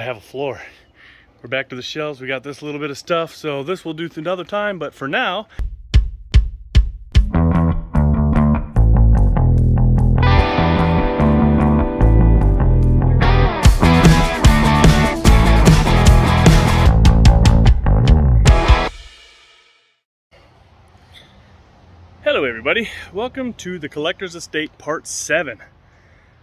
I have a floor. We're back to the shelves. We got this little bit of stuff, so this will do another time. But for now, Hello everybody, welcome to the Collector's Estate Part 7.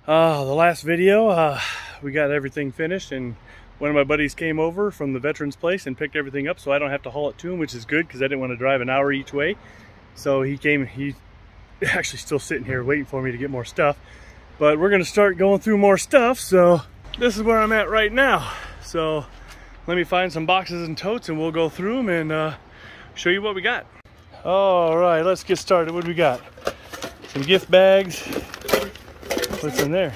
Uh, the last video, uh, we got everything finished and one of my buddies came over from the veterans place and picked everything up so I don't have to haul it to him, which is good because I didn't want to drive an hour each way. So he came, he's actually still sitting here waiting for me to get more stuff. But we're going to start going through more stuff, so this is where I'm at right now. So let me find some boxes and totes and we'll go through them and uh, show you what we got. All right, let's get started. What do we got? Some gift bags. What's in there?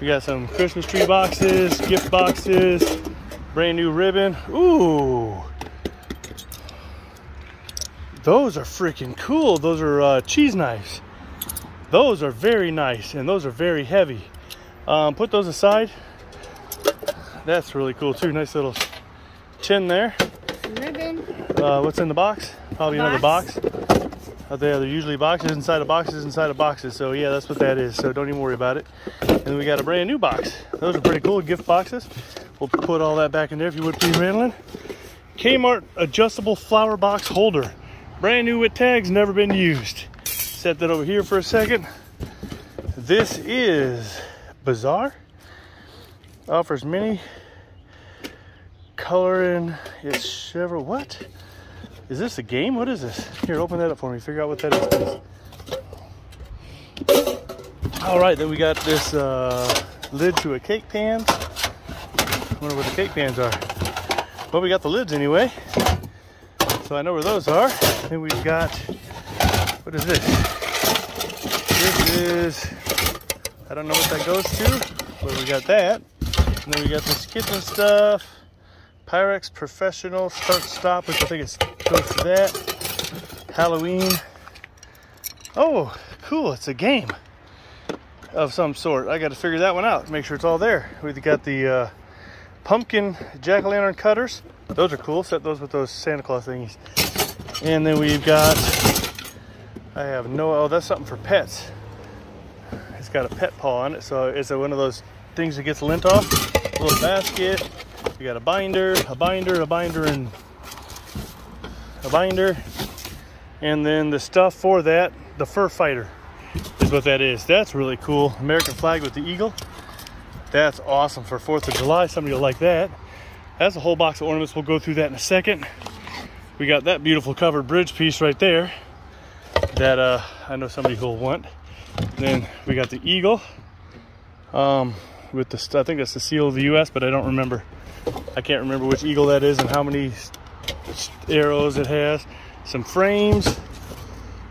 We got some Christmas tree boxes, gift boxes, brand new ribbon. Ooh. Those are freaking cool. Those are uh, cheese knives. Those are very nice and those are very heavy. Um, put those aside. That's really cool too. Nice little chin there. Ribbon. Uh, what's in the box? Probably another box. Out there, they're usually boxes inside of boxes inside of boxes. So yeah, that's what that is. So don't even worry about it. And we got a brand new box. Those are pretty cool, gift boxes. We'll put all that back in there if you would please, Randolin. Kmart adjustable flower box holder. Brand new with tags, never been used. Set that over here for a second. This is Bizarre. Offers many color in its Chevrolet. What? Is this a game? What is this? Here, open that up for me. Figure out what that is. Please. All right, then we got this uh, lid to a cake pan. wonder where the cake pans are. Well, we got the lids anyway. So I know where those are. Then we've got, what is this? This is, I don't know what that goes to, but we got that. And then we got this kitchen stuff. Pyrex Professional Start Stop, which I think is goes to that. Halloween. Oh, cool! It's a game of some sort. I got to figure that one out. Make sure it's all there. We've got the uh, pumpkin jack o' lantern cutters. Those are cool. Set those with those Santa Claus thingies. And then we've got. I have no. Oh, that's something for pets. It's got a pet paw on it, so it's a, one of those things that gets lint off. A little basket. We got a binder, a binder, a binder, and binder. And then the stuff for that, the fur fighter is what that is. That's really cool. American flag with the eagle. That's awesome for 4th of July. Somebody will like that. That's a whole box of ornaments. We'll go through that in a second. We got that beautiful covered bridge piece right there that uh, I know somebody who'll want. Then we got the eagle um, with the, I think that's the seal of the U.S., but I don't remember. I can't remember which eagle that is and how many arrows it has. Some frames.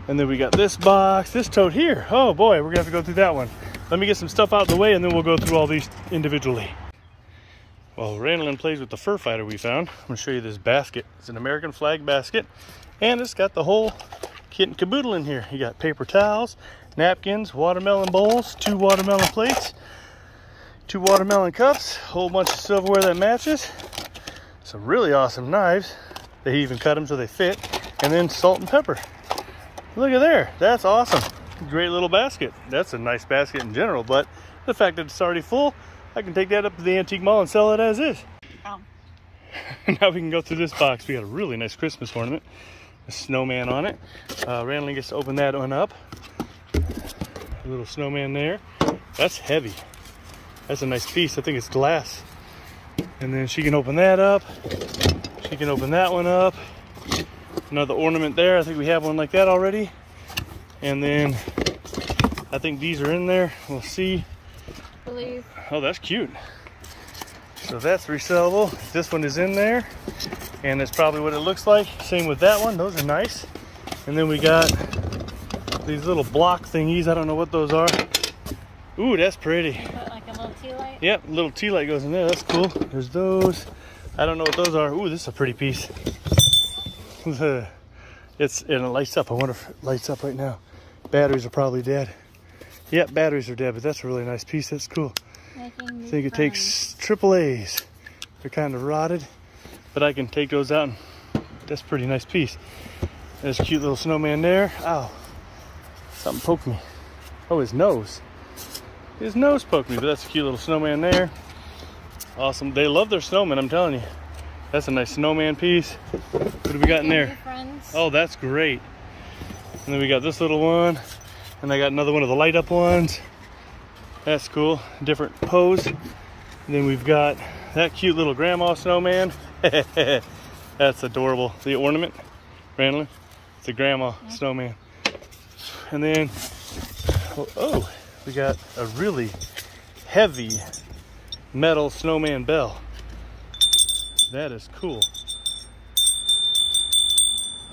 And then we got this box, this tote here. Oh boy, we're gonna have to go through that one. Let me get some stuff out of the way and then we'll go through all these individually. Well, Randolin plays with the fur fighter we found. I'm gonna show you this basket. It's an American flag basket and it's got the whole kit and caboodle in here. You got paper towels, napkins, watermelon bowls, two watermelon plates, two watermelon cups, a whole bunch of silverware that matches, some really awesome knives. They even cut them so they fit, and then salt and pepper. Look at there, that's awesome. Great little basket. That's a nice basket in general, but the fact that it's already full, I can take that up to the antique mall and sell it as is. Oh. now we can go through this box. We got a really nice Christmas ornament, a snowman on it. Uh, gets to open that one up. A little snowman there. That's heavy. That's a nice piece. I think it's glass. And then she can open that up. She can open that one up. Another ornament there. I think we have one like that already. And then I think these are in there. We'll see. Believe. Oh, that's cute. So that's resellable. This one is in there. And that's probably what it looks like. Same with that one. Those are nice. And then we got these little block thingies. I don't know what those are. Ooh, that's pretty. Put like a little tea light? Yep, little tea light goes in there. That's cool. There's those. I don't know what those are. Ooh, this is a pretty piece. it's and it lights up. I wonder if it lights up right now. Batteries are probably dead. Yep, batteries are dead, but that's a really nice piece. That's cool. I think it takes triple A's. They're kind of rotted, but I can take those out. And that's a pretty nice piece. There's a cute little snowman there. Ow. Something poked me. Oh, his nose. His nose poked me, but that's a cute little snowman there. Awesome. They love their snowman, I'm telling you. That's a nice snowman piece. What do we got in there? Oh, that's great. And then we got this little one. And I got another one of the light up ones. That's cool. Different pose. And then we've got that cute little grandma snowman. that's adorable. The ornament, Randall. It's a grandma snowman. And then, oh, oh, we got a really heavy metal snowman bell. That is cool.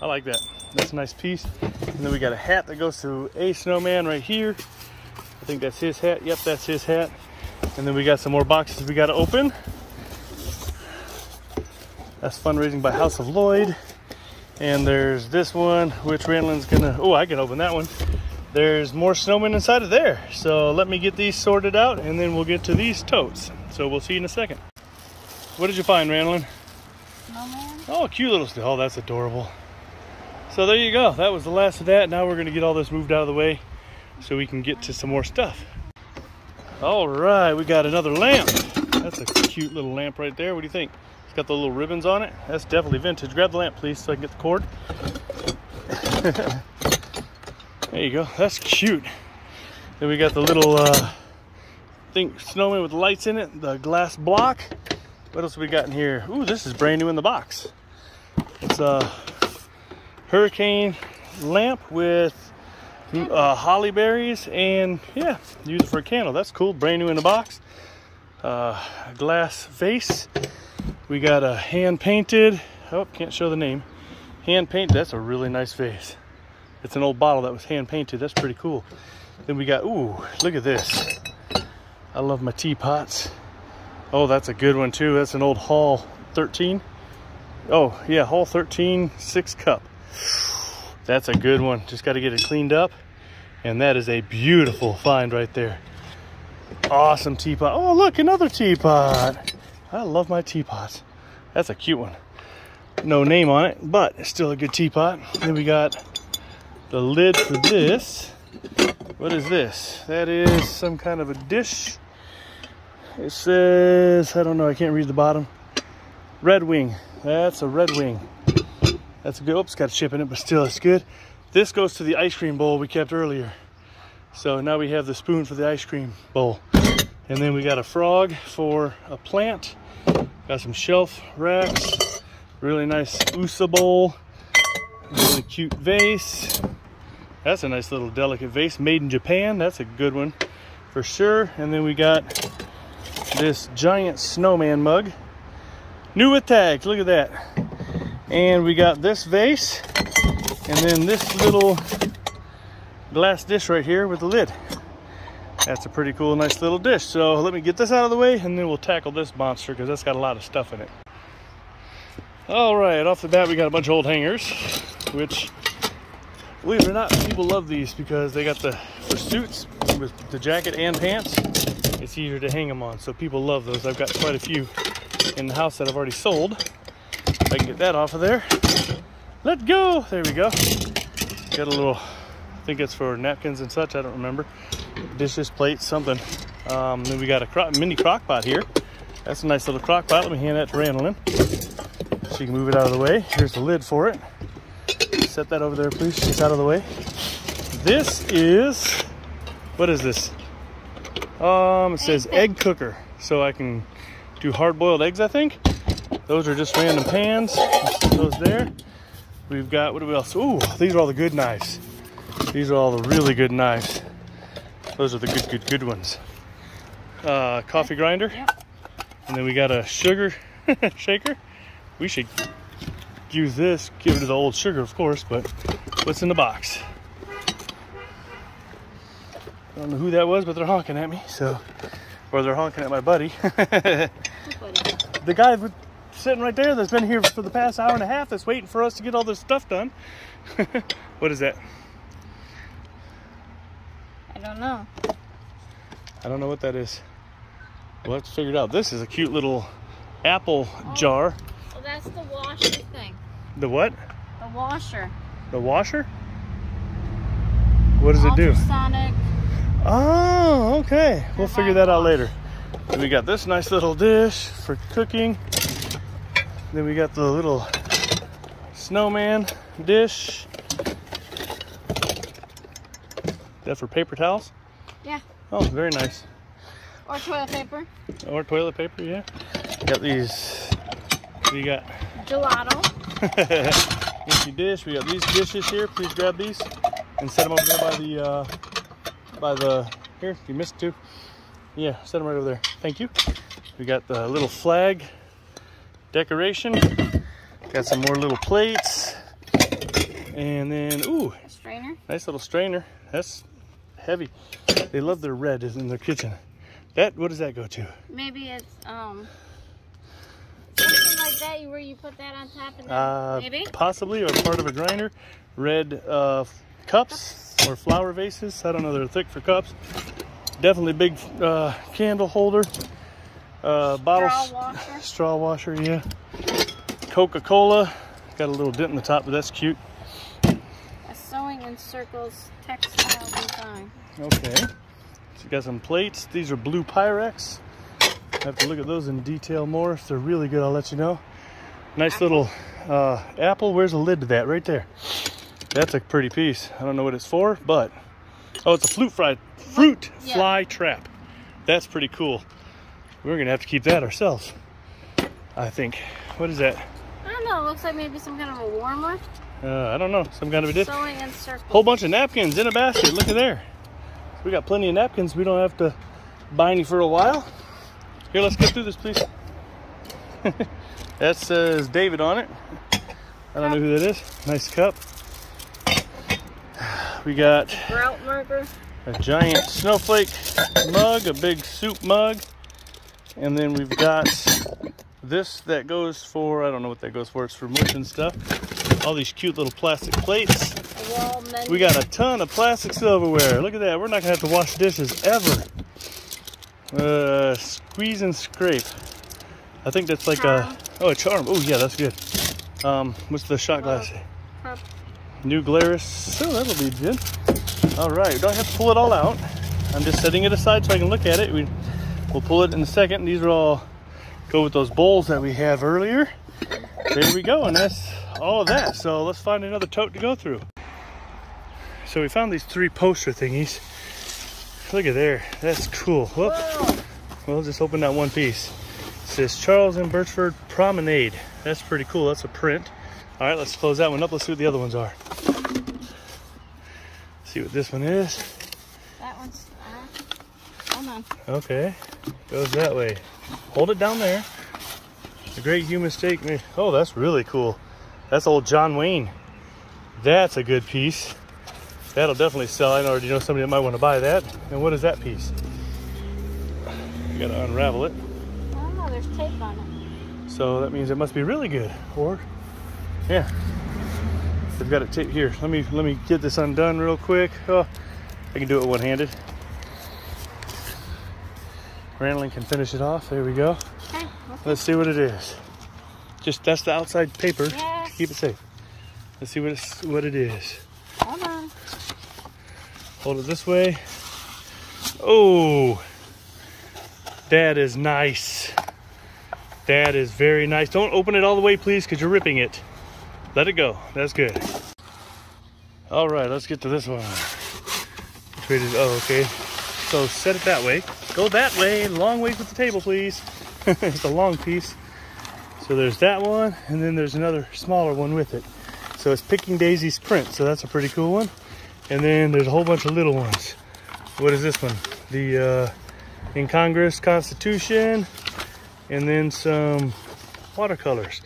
I like that. That's a nice piece. And then we got a hat that goes to a snowman right here. I think that's his hat. Yep, that's his hat. And then we got some more boxes we got to open. That's fundraising by House of Lloyd. And there's this one, which Randland's gonna. Oh, I can open that one. There's more snowmen inside of there. So let me get these sorted out, and then we'll get to these totes. So we'll see you in a second. What did you find, Randland? Snowman. Oh, cute little stuff. Oh, that's adorable. So there you go. That was the last of that. Now we're going to get all this moved out of the way so we can get to some more stuff. All right, we got another lamp. That's a cute little lamp right there. What do you think? It's got the little ribbons on it. That's definitely vintage. Grab the lamp, please, so I can get the cord. there you go. That's cute. Then we got the little uh, thing snowman with lights in it, the glass block. What else we got in here? Ooh, this is brand new in the box. It's a hurricane lamp with uh, holly berries and yeah, use it for a candle. That's cool. Brand new in the box. Uh, glass vase. We got a hand painted. Oh, can't show the name. Hand painted. That's a really nice vase. It's an old bottle that was hand painted. That's pretty cool. Then we got. Ooh, look at this. I love my teapots. Oh, that's a good one too. That's an old Hall 13. Oh, yeah, Hall 13 six cup. That's a good one. Just got to get it cleaned up. And that is a beautiful find right there. Awesome teapot. Oh, look, another teapot. I love my teapots. That's a cute one. No name on it, but it's still a good teapot. Then we got the lid for this. What is this? That is some kind of a dish. It says, I don't know, I can't read the bottom. Red Wing. That's a Red Wing. That's a good, oops, got a chip in it, but still, it's good. This goes to the ice cream bowl we kept earlier. So now we have the spoon for the ice cream bowl. And then we got a frog for a plant. Got some shelf racks. Really nice USA bowl. Really cute vase. That's a nice little delicate vase. Made in Japan. That's a good one for sure. And then we got this giant snowman mug. New with tags. Look at that. And we got this vase. And then this little glass dish right here with the lid. That's a pretty cool, nice little dish. So let me get this out of the way and then we'll tackle this monster because that's got a lot of stuff in it. All right, off the bat, we got a bunch of old hangers, which, believe it or not, people love these because they got the suits with the jacket and pants. It's easier to hang them on, so people love those. I've got quite a few in the house that I've already sold. If I can get that off of there. Let go. There we go. Got a little, I think it's for napkins and such. I don't remember. Dishes, plates, something. Um, then we got a mini crock pot here. That's a nice little crock pot. Let me hand that to so you can move it out of the way. Here's the lid for it. Set that over there, please. It's out of the way. This is, what is this? Um, it says egg cooker. So I can do hard boiled eggs, I think. Those are just random pans. Those there. We've got, what do we else? Ooh, these are all the good knives. These are all the really good knives. Those are the good, good, good ones. Uh, coffee grinder. Yep. And then we got a sugar shaker. We should use this, give it to the old sugar, of course, but what's in the box? I don't know who that was, but they're honking at me, so, or they're honking at my buddy. the guy with- sitting right there that's been here for the past hour and a half that's waiting for us to get all this stuff done. what is that? I don't know. I don't know what that is. We'll have to figure it out. This is a cute little apple oh. jar. Well, that's the washer thing. The what? The washer. The washer? What does it do? Oh, okay. We'll figure that out later. Then we got this nice little dish for cooking. Then we got the little snowman dish. That for paper towels? Yeah. Oh, very nice. Or toilet paper. Or toilet paper, yeah. Got these. What do you got? Gelato. Empty dish. We got these dishes here. Please grab these and set them over there by the uh, by the here. You missed two. Yeah, set them right over there. Thank you. We got the little flag decoration. Got some more little plates. And then, ooh, strainer. nice little strainer. That's heavy. They love their red in their kitchen. That, what does that go to? Maybe it's um something like that where you put that on top and then Uh, maybe. Possibly, or part of a grinder. Red uh, cups or flower vases. I don't know. They're thick for cups. Definitely big uh, candle holder. Uh, bottle Straw washer. straw washer. Yeah. Coca-Cola. Got a little dent in the top, but that's cute. A sewing in circles textile design. Okay. So you got some plates. These are blue Pyrex. I have to look at those in detail more. If they're really good, I'll let you know. Nice little uh, apple. Where's the lid to that? Right there. That's a pretty piece. I don't know what it's for, but oh, it's a fruit fry fruit Yeah. fly trap. That's pretty cool. We're gonna have to keep that ourselves. I think. What is that? I don't know. It looks like maybe some kind of a warmer. Uh, I don't know. Some kind of a dip. Sewing in circles. Whole bunch of napkins in a basket. Look at there. We got plenty of napkins. We don't have to buy any for a while. Here, let's get through this, please. that says David on it. I don't know who that is. Nice cup. We got a giant snowflake mug, a big soup mug, and then we've got this that goes for, I don't know what that goes for, it's for mush and stuff. All these cute little plastic plates. A wall menu. We got a ton of plastic silverware. Look at that. We're not gonna have to wash dishes ever. Uh, squeeze and scrape. I think that's like a oh a charm. Oh yeah, that's good. Um, what's the shot glass? Prep. New Glarus. Oh, that'll be good. All right, don't have to pull it all out. I'm just setting it aside so I can look at it. We, we'll pull it in a second. These are all go with those bowls that we have earlier. There we go, and that's all of that. So let's find another tote to go through. So we found these three poster thingies. Look at there, that's cool. Whoop. Well, just open that one piece. It says Charles and Birchford Promenade. That's pretty cool. That's a print. All right, let's close that one up. Let's see what the other ones are. See what this one is. That one's. Uh, hold on. Okay, goes that way. Hold it down there. A great human made- Oh, that's really cool. That's old John Wayne. That's a good piece. That'll definitely sell. I already know somebody that might want to buy that. And what is that piece? You gotta unravel it. I don't know. There's tape on it. So that means it must be really good. Or, yeah, they've got it taped here. Let me let me get this undone real quick. Oh, I can do it one-handed. Randling can finish it off. There we go. Okay. okay. Let's see what it is. Just that's the outside paper. Yes. Keep it safe. Let's see what it's, what it is. Hold on. Hold it this way. Oh, that is nice. That is very nice. Don't open it all the way, please, because you're ripping it. Let it go. That's good. All right, let's get to this one. Did- oh, okay. So set it that way. Go that way. Long way with the table, please. it's a long piece. So there's that one, and then there's another smaller one with it. So it's Picking Daisy's print. So that's a pretty cool one. And then there's a whole bunch of little ones. What is this one? The uh, in Congress Constitution, and then some watercolors.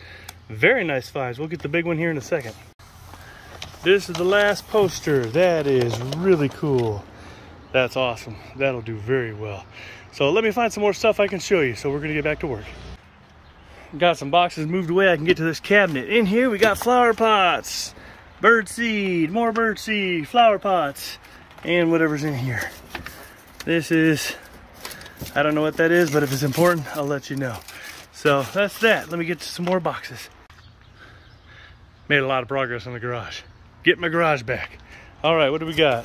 Very nice finds. We'll get the big one here in a second. This is the last poster. That is really cool. That's awesome. That'll do very well. So let me find some more stuff I can show you. So we're gonna get back to work. Got some boxes moved away. I can get to this cabinet. In here we got flower pots, bird seed, more bird seed, flower pots, and whatever's in here. This is I don't know what that is, but if it's important, I'll let you know. So that's that. Let me get to some more boxes. Made a lot of progress in the garage. Get my garage back. All right, what do we got?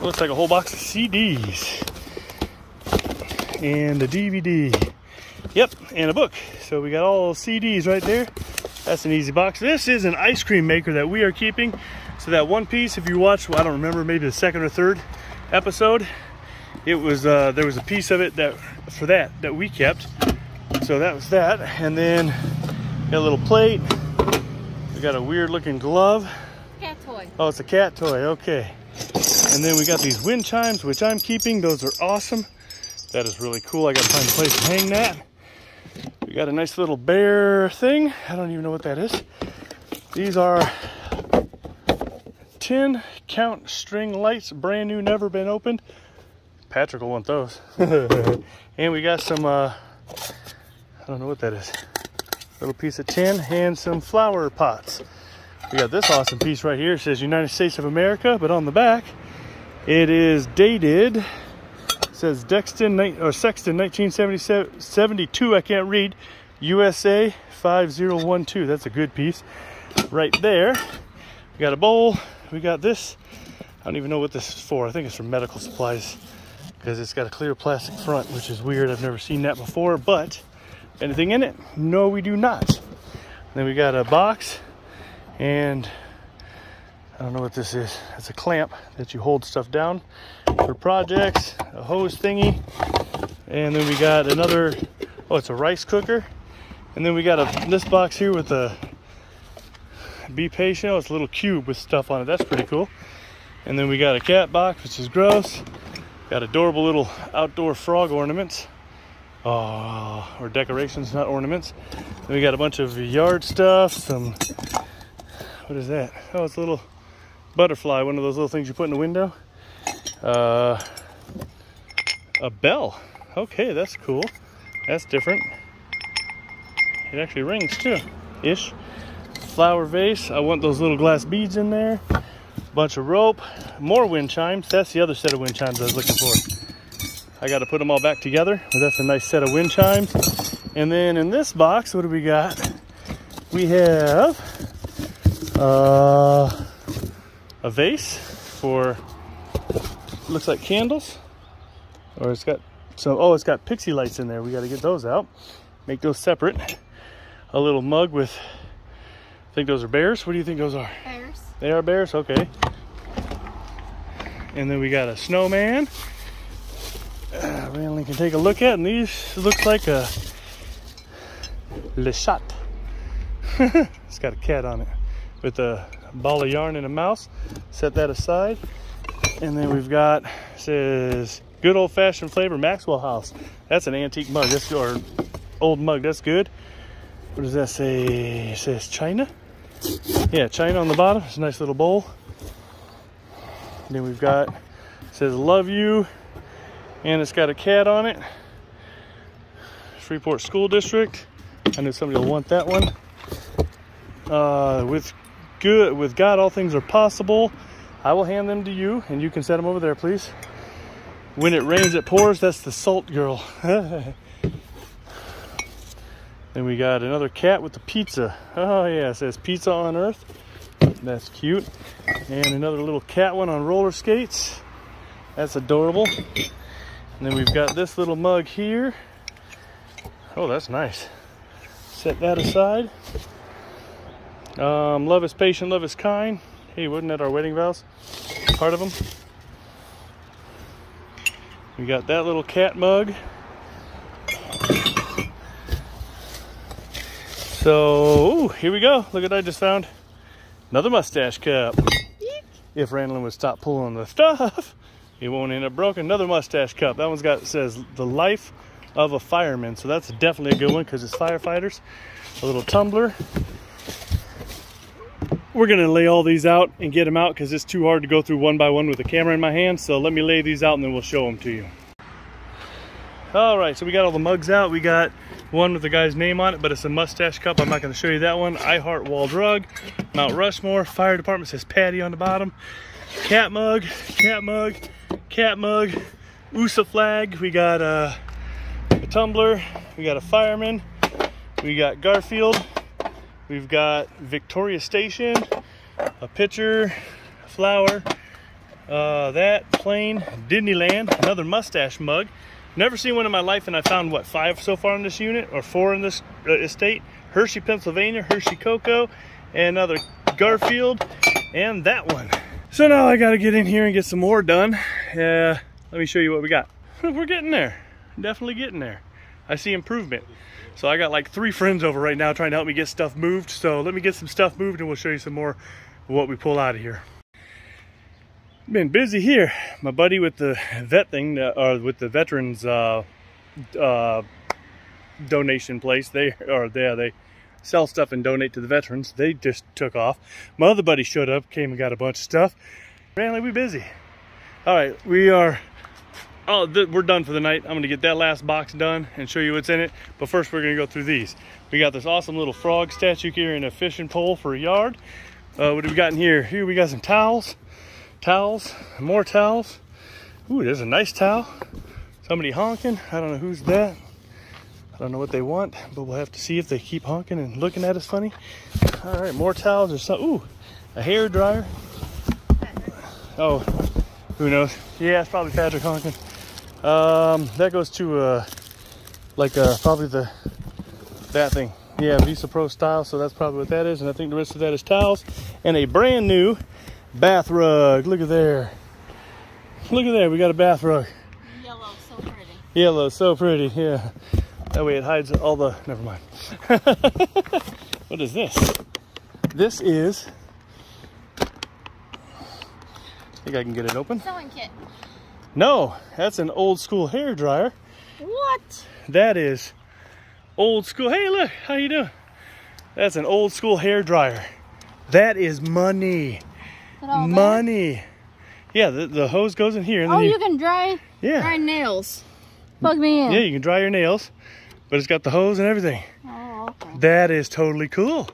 Looks like a whole box of CDs. And a DVD. Yep, and a book. So we got all CDs right there. That's an easy box. This is an ice cream maker that we are keeping. So that one piece, if you watch, well, I don't remember, maybe the second or third episode, it was, uh, there was a piece of it that, for that, that we kept. So that was that. And then a little plate. We got a weird looking glove. Cat toy. Oh, it's a cat toy, okay. And then we got these wind chimes, which I'm keeping. Those are awesome. That is really cool. I gotta find a place to hang that. We got a nice little bear thing. I don't even know what that is. These are 10 count string lights, brand new, never been opened. Patrick will want those. and we got some, uh, I don't know what that is. Little piece of tin and some flower pots. We got this awesome piece right here. It says United States of America, but on the back, it is dated. It says Dexton or Sexton 1972. I can't read. USA 5012. That's a good piece right there. We got a bowl. We got this. I don't even know what this is for. I think it's for medical supplies because it's got a clear plastic front, which is weird. I've never seen that before, but anything in it? No, we do not. Then we got a box and I don't know what this is. It's a clamp that you hold stuff down for projects, a hose thingy. And then we got another, oh, it's a rice cooker. And then we got a this box here with a be patient. Oh, it's a little cube with stuff on it. That's pretty cool. And then we got a cat box, which is gross. Got adorable little outdoor frog ornaments. Oh, or decorations, not ornaments. Then we got a bunch of yard stuff, some, what is that? Oh, it's a little butterfly, one of those little things you put in the window. Uh, a bell. Okay, that's cool. That's different. It actually rings too, ish. Flower vase. I want those little glass beads in there. Bunch of rope. More wind chimes. That's the other set of wind chimes I was looking for. I got to put them all back together. But that's a nice set of wind chimes. And then in this box, what do we got? We have uh, a vase for looks like candles or it's got so oh it's got pixie lights in there we got to get those out make those separate a little mug with I think those are bears what do you think those are Bears. they are bears okay and then we got a snowman Ranley can take a look at and these looks like a Le Chat it's got a cat on it with a ball of yarn and a mouse. Set that aside. And then we've got, says, good old fashioned flavor Maxwell House. That's an antique mug. That's your old mug. That's good. What does that say? It says China. Yeah, China on the bottom. It's a nice little bowl. And then we've got, says love you. And it's got a cat on it. Freeport School District. I know somebody will want that one. Uh, with good with God, all things are possible. I will hand them to you, and you can set them over there, please. When it rains, it pours. That's the salt girl. then we got another cat with the pizza. Oh yeah, it says pizza on earth. That's cute. And another little cat one on roller skates. That's adorable. And then we've got this little mug here. Oh, that's nice. Set that aside. Um, love is patient, love is kind. Hey, wasn't that our wedding vows? Part of them. We got that little cat mug. So, ooh, here we go. Look at what I just found. Another mustache cup. If Randall would stop pulling the stuff, it won't end up broken. Another mustache cup. That one's got says the life of a fireman. So that's definitely a good one because it's firefighters. A little tumbler we're gonna lay all these out and get them out because it's too hard to go through one by one with a camera in my hand. So let me lay these out and then we'll show them to you. All right, so we got all the mugs out. We got one with the guy's name on it, but it's a mustache cup. I'm not gonna show you that one. I Heart Wall Drug, Mount Rushmore, Fire Department says Patty on the bottom. Cat mug, cat mug, cat mug, USA flag. We got a, a tumbler. We got a fireman. We got Garfield. We've got Victoria Station, a pitcher, a flower, uh, that plane, Disneyland, another mustache mug. Never seen one in my life, and I found what five so far in this unit, or four in this uh, estate. Hershey, Pennsylvania, Hershey Cocoa, and another Garfield, and that one. So now I got to get in here and get some more done. Uh, let me show you what we got. We're getting there, definitely getting there. I see improvement. So I got like three friends over right now trying to help me get stuff moved. So let me get some stuff moved and we'll show you some more of what we pull out of here. Been busy here. My buddy with the vet thing, uh, or with the veterans uh, uh, donation place, they or yeah, they sell stuff and donate to the veterans. They just took off. My other buddy showed up, came and got a bunch of stuff. Apparently we busy. All right, we are oh, we're done for the night. I'm gonna get that last box done and show you what's in it. But first we're gonna go through these. We got this awesome little frog statue here and a fishing pole for a yard. Uh, what do we got in here? Here we got some towels, towels, more towels. Ooh, there's a nice towel. Somebody honking. I don't know who's that. I don't know what they want, but we'll have to see if they keep honking and looking at us funny. All right, more towels or something. Ooh, a hair dryer. Oh, who knows? Yeah, it's probably Patrick honking. Um, that goes to uh, like uh, probably the that thing. Yeah, Visa Pro style. So that's probably what that is. And I think the rest of that is towels and a brand new bath rug. Look at there. Look at there. We got a bath rug. Yellow, so pretty. Yellow, so pretty. Yeah. That way it hides all the. Never mind. what is this? This is. I think I can get it open. Sewing kit. No, that's an old school hair dryer. What? That is old school. Hey, look, how you doing? That's an old school hair dryer. That is money. money. Yeah, the, the hose goes in here. And oh, you, you, can dry, yeah. dry nails. Plug me in. Yeah, you can dry your nails, but it's got the hose and everything. Oh, okay. That is totally cool.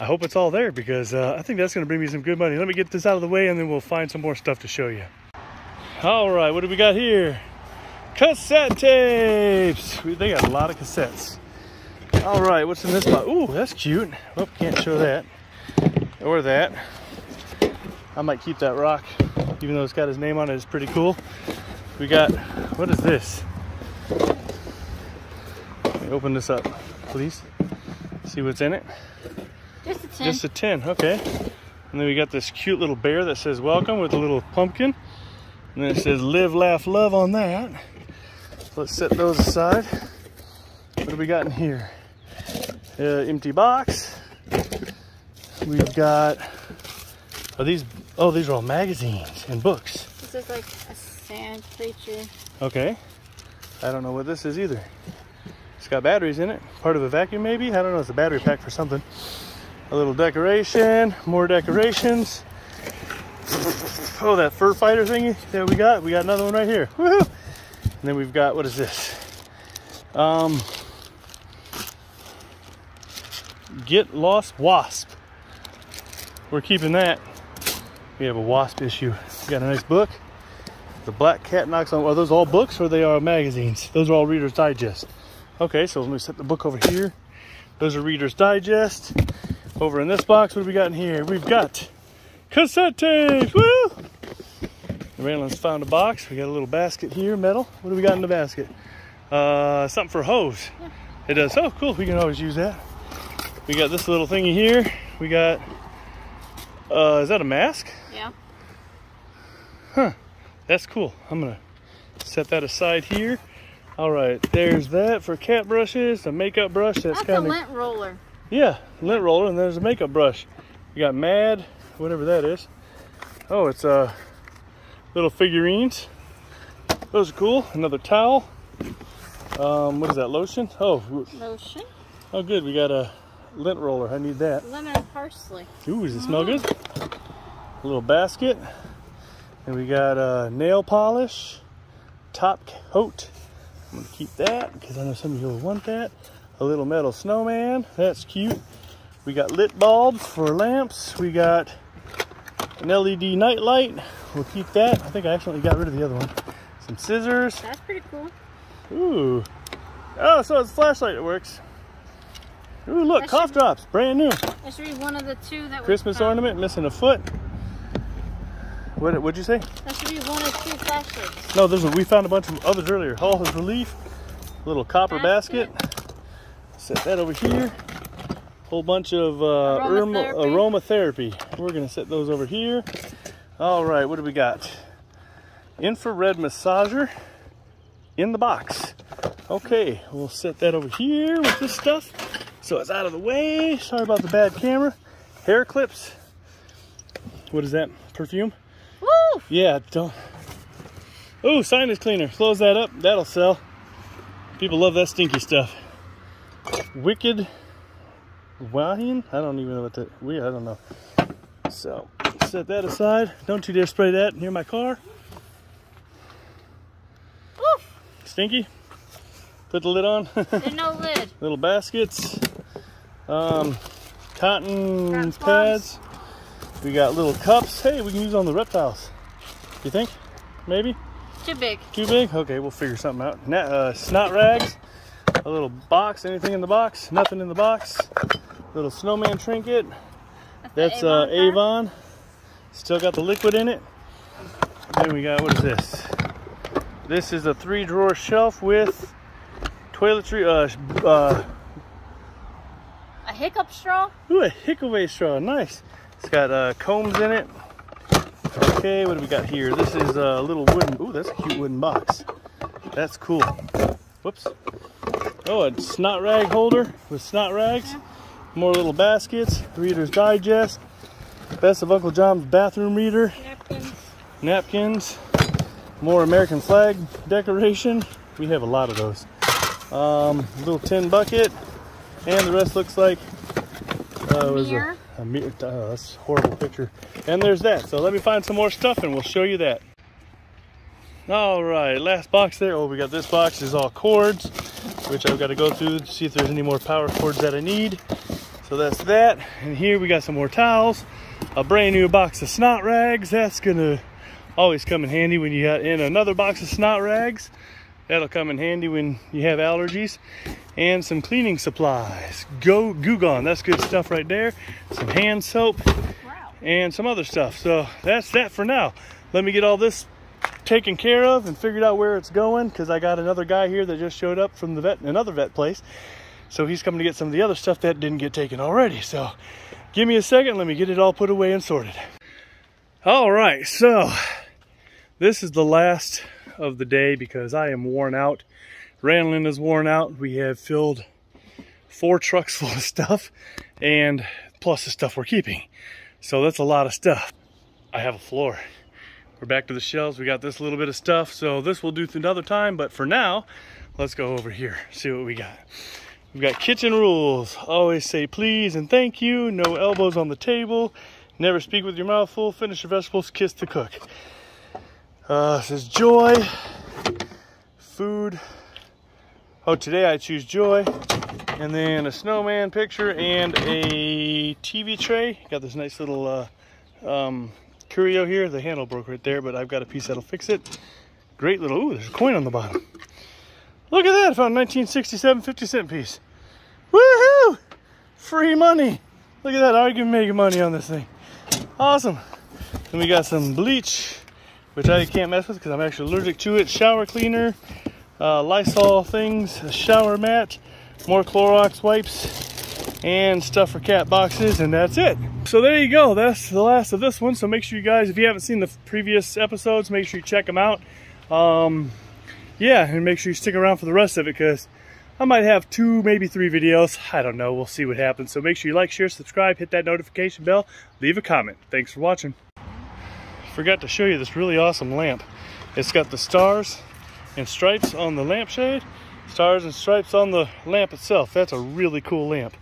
I hope it's all there because uh, I think that's going to bring me some good money. Let me get this out of the way and then we'll find some more stuff to show you. All right, what do we got here? Cassette tapes. They got a lot of cassettes. All right, what's in this box? Ooh, that's cute. Oh, can't show that. Or that. I might keep that rock, even though it's got his name on it. It's pretty cool. We got, what is this? Open this up, please. See what's in it. Just a tin. Just a tin, okay. And then we got this cute little bear that says welcome with a little pumpkin. And then it says live, laugh, love on that. So let's set those aside. What do we got in here? Uh, empty box. We've got, are these, oh, these are all magazines and books. This is like a sand creature. Okay. I don't know what this is either. It's got batteries in it. Part of a vacuum maybe? I don't know. It's a battery pack for something. A little decoration, more decorations. Oh, that fur fighter thingy that we got. We got another one right here. Woohoo! And then we've got, what is this? Um, Get Lost Wasp. We're keeping that. We have a wasp issue. We got a nice book. The Black Cat Knocks on. Are those all books or they are magazines? Those are all Reader's Digest. Okay, so let me set the book over here. Those are Reader's Digest. Over in this box, what do we got in here? We've got cassette tapes. Woo! The Raylan's found a box. We got a little basket here, metal. What do we got in the basket? Uh, something for hose. Yeah. It does. Oh, cool. We can always use that. We got this little thingy here. We got, uh, is that a mask? Yeah. Huh. That's cool. I'm going to set that aside here. All right. There's that for cat brushes, a makeup brush. That's, That's kind of... a lint roller. Yeah, lint roller. And there's a makeup brush. We got Mad, whatever that is. Oh, it's a... Uh, little figurines. Those are cool. Another towel. Um, what is that, lotion? Oh. Lotion. Oh, good. We got a lint roller. I need that. Lemon and parsley. Ooh, does it smell good? A little basket. And we got a nail polish, top coat. I'm to keep that because I know some of you will want that. A little metal snowman. That's cute. We got lit bulbs for lamps. We got an LED night light. We'll keep that. I think I accidentally got rid of the other one. Some scissors. That's pretty cool. Ooh. Oh, so it's a flashlight that works. Ooh, look, That cough drops, brand new. That should be one of the two that Christmas ornament, missing a foot. What would you say? That should be one of two flashlights. No, there's a, we found a bunch of others earlier. Hall of Relief, little copper basket. Set that over here. Whole bunch of uh, aromatherapy. Aromatherapy. aromatherapy. We're gonna set those over here. All right, what do we got? Infrared massager in the box. Okay, we'll set that over here with this stuff. So it's out of the way. Sorry about the bad camera. Hair clips. What is that? Perfume? Woo! Yeah, don't. Oh, sinus cleaner. Close that up. That'll sell. People love that stinky stuff. Wicked Wahin? I don't even know what that. We I don't know. So set that aside. Don't you dare spray that near my car. Woof! Stinky. Put the lid on. There's no lid. Little baskets. Um, cotton Cotton pads. We got little cups. Hey, we can use on the reptiles. You think? Maybe. Too big. Too big? Okay, we'll figure something out. Na- uh, snot rags, a little box. Anything in the box? Nothing in the box. Little snowman trinket. That's uh, Avon card. Avon. Still got the liquid in it. Then we got what is this? This is a three drawer shelf with toiletry. Uh, uh, A hiccup straw. ooh, a HiccAway straw. Nice. It's got uh, combs in it. Okay, what do we got here? This is a little wooden. Ooh, that's a cute wooden box. That's cool. Whoops. Oh, a snot rag holder with snot rags. More little baskets. Reader's Digest. Best of Uncle John's bathroom reader. Napkins. Napkins. More American flag decoration. We have a lot of those. Um, little tin bucket. And the rest looks like uh, was. A, Oh, that's a horrible picture. And there's that. So let me find some more stuff and we'll show you that. All right, last box there. Oh, we got this box is all cords, which I've got to go through to see if there's any more power cords that I need. So that's that. And here we got some more towels, a brand new box of snot rags. That's gonna always come in handy when you got in another box of snot rags. That'll come in handy when you have allergies. And some cleaning supplies. Go Goo Gone, that's good stuff right there. Some hand soap Wow. and some other stuff. So that's that for now. Let me get all this taken care of and figured out where it's going because I got another guy here that just showed up from the vet, another vet place. So he's coming to get some of the other stuff that didn't get taken already. So give me a second. Let me get it all put away and sorted. All right. So this is the last of the day because I am worn out. Ranlin is worn out. We have filled four trucks full of stuff and plus the stuff we're keeping. So that's a lot of stuff. I have a floor. We're back to the shelves. We got this little bit of stuff. So this will do another time. But for now, let's go over here, see what we got. We've got kitchen rules. Always say please and thank you. No elbows on the table. Never speak with your mouth full. Finish your vegetables. Kiss the cook. Uh, says joy. Food. Oh, today I choose joy. And then a snowman picture and a TV tray. Got this nice little uh, um, curio here. The handle broke right there, but I've got a piece that'll fix it. Great little, ooh, there's a coin on the bottom. Look at that, I found a 1967 50 cent piece. Woohoo! Free money. Look at that, I can make money on this thing. Awesome. Then we got some bleach, which I can't mess with because I'm actually allergic to it. Shower cleaner, uh, Lysol things, a shower mat, more Clorox wipes, and stuff for cat boxes, and that's it. So there you go. That's the last of this one. So make sure you guys, if you haven't seen the previous episodes, make sure you check them out. Um, yeah, and make sure you stick around for the rest of it because I might have two, maybe three videos. I don't know. We'll see what happens. So make sure you like, share, subscribe, hit that notification bell, leave a comment. Thanks for watching. Forgot to show you this really awesome lamp. It's got the stars and stripes on the lampshade, stars and stripes on the lamp itself. That's a really cool lamp.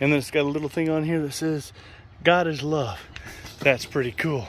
And then it's got a little thing on here that says, God is love. That's pretty cool.